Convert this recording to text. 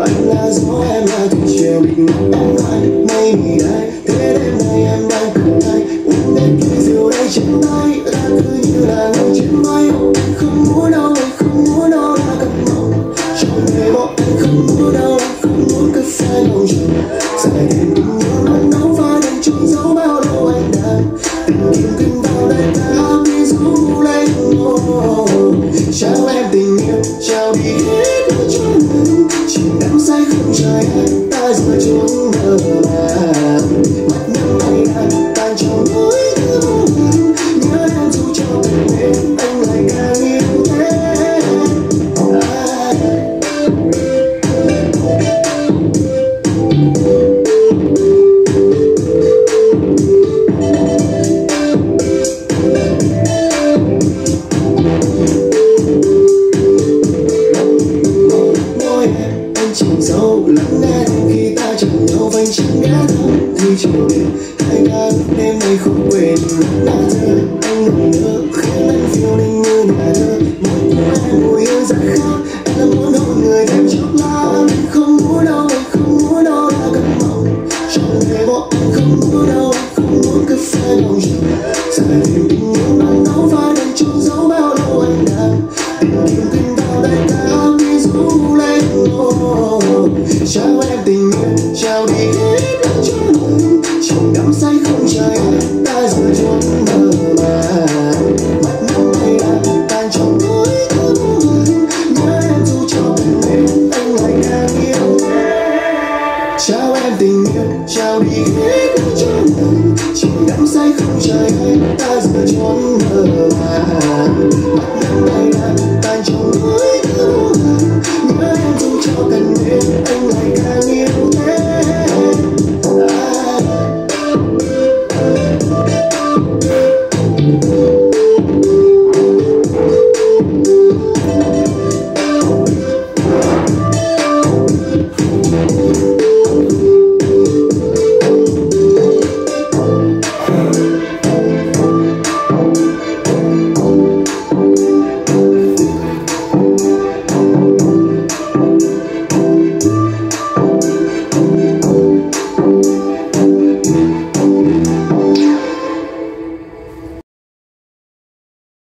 anh là gió em là thủy triều bình em lại mây vì mình chỉ đắm say không trời ta giờ chốn đâu chẳng ngã thầm chiều đêm hai ta đêm nay không quên Là thơ anh nồng nỡ khiến anh phiêu linh như nhà thơ một người em mùi yêu rất khác em là muốn hôn người thêm chốc lát anh không muốn đâu anh không muốn đâu là cơn mộng trong ngày bọn anh không muốn đâu anh không muốn cứ phê lòng chiều dài tìm tình yêu nắng nấu pha Đang trốn giấu bao lâu anh đang Tìm yêu tình vào đây ta ví dụ lên chào em tình yêu chào đi hết ở chỗ mình đắm say không trời ta giờ trốn mơ màng mắt nhắm tay đang tan trong nỗi nhớ buồn nhớ em không cho cần nên anh